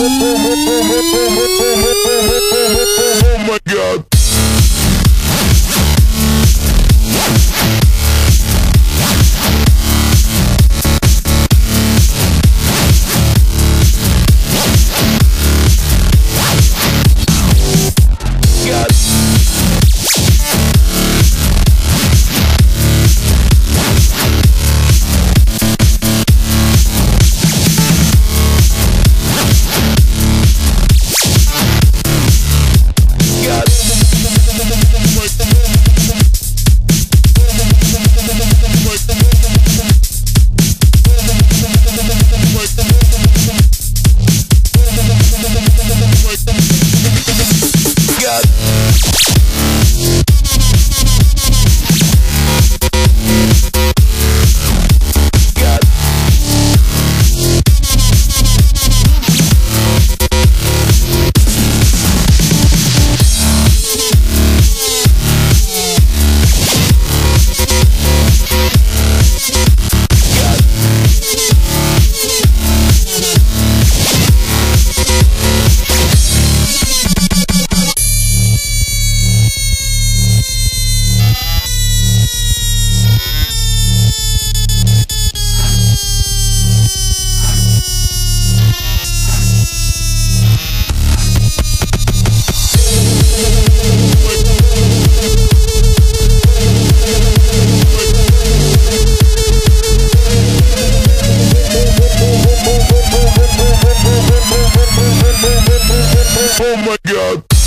बिल्कुल बोले बोले बोले बोले Oh my god.